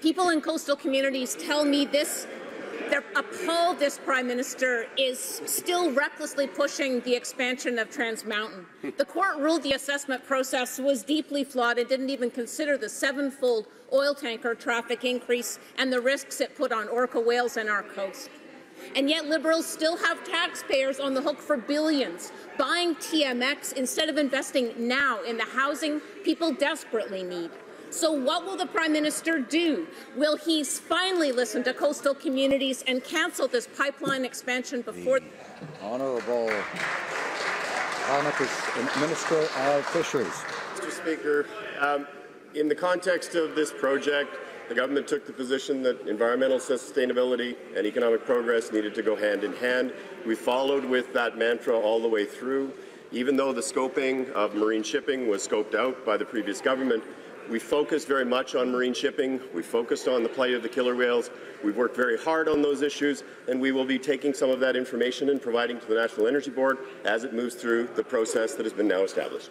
People in coastal communities tell me this they're appalled this Prime Minister is still recklessly pushing the expansion of Trans Mountain. The court ruled the assessment process was deeply flawed and didn't even consider the sevenfold oil tanker traffic increase and the risks it put on orca whales and our coast. And yet Liberals still have taxpayers on the hook for billions, buying TMX instead of investing now in the housing people desperately need. So what will the Prime Minister do? Will he finally listen to coastal communities and cancel this pipeline expansion before... The Honourable Minister of Fisheries. Mr. Speaker, um, in the context of this project, the government took the position that environmental sustainability and economic progress needed to go hand in hand. We followed with that mantra all the way through. Even though the scoping of marine shipping was scoped out by the previous government, we focused very much on marine shipping. We focused on the plight of the killer whales. We've worked very hard on those issues, and we will be taking some of that information and providing to the National Energy Board as it moves through the process that has been now established.